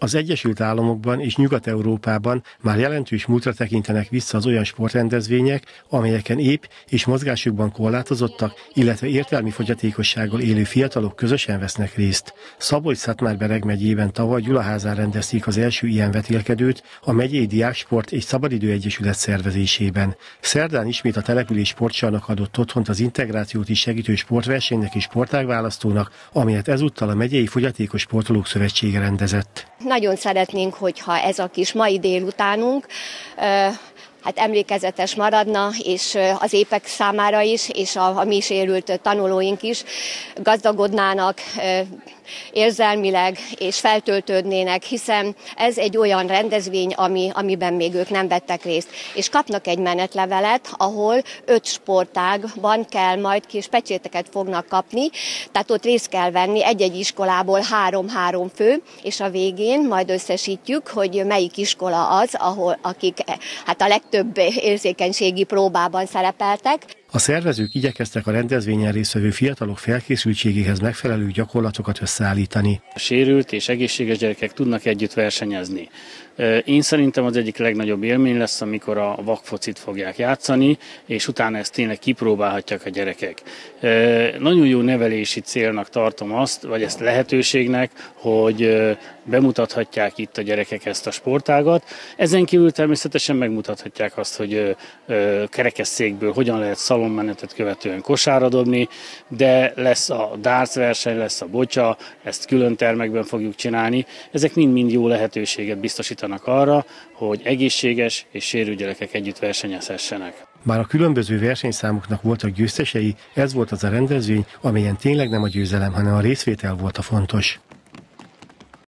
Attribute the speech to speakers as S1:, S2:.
S1: Az Egyesült Államokban és Nyugat-Európában már jelentős múltra tekintenek vissza az olyan sportrendezvények, amelyeken épp és mozgásukban korlátozottak, illetve értelmi fogyatékossággal élő fiatalok közösen vesznek részt. Szabolcs-Szatmár-Bereg megyében tavaly Gyulaházán rendezték az első ilyen vetélkedőt a megyei Diáksport és Szabadidő Egyesület szervezésében. Szerdán ismét a település sportcsarnak adott otthont az integrációt is segítő sportversenynek és sportágválasztónak, amelyet ezúttal a megyei Fogyatékos Sportolók Szövetsége rendezett.
S2: Nagyon szeretnénk, hogyha ez a kis mai délutánunk hát emlékezetes maradna, és az épek számára is, és a, a mi sérült tanulóink is gazdagodnának érzelmileg, és feltöltődnének, hiszen ez egy olyan rendezvény, ami, amiben még ők nem vettek részt. És kapnak egy menetlevelet, ahol öt sportágban kell majd kis pecséteket fognak kapni, tehát ott részt kell venni egy-egy iskolából három-három fő, és a végén majd összesítjük, hogy melyik iskola az, ahol akik hát a legtöbb érzékenységi próbában szerepeltek.
S1: A szervezők igyekeztek a rendezvényen résztvevő fiatalok felkészültségéhez megfelelő gyakorlatokat összeállítani.
S3: Sérült és egészséges gyerekek tudnak együtt versenyezni. Én szerintem az egyik legnagyobb élmény lesz, amikor a vakfocit fogják játszani, és utána ezt tényleg kipróbálhatják a gyerekek. Nagyon jó nevelési célnak tartom azt, vagy ezt lehetőségnek, hogy bemutathatják itt a gyerekek ezt a sportágat. Ezen kívül természetesen megmutathatják azt, hogy kerekesszékből hogyan lehet szalonmenetet követően kosára dobni, de lesz a darts verseny, lesz a bocsa, ezt külön termekben fogjuk csinálni. Ezek mind-mind jó lehetőséget biztosítanak arra, hogy egészséges és sérült gyerekek együtt versenyezhessenek.
S1: Bár a különböző versenyszámoknak voltak győztesei, ez volt az a rendezvény, amelyen tényleg nem a győzelem, hanem a részvétel volt a fontos.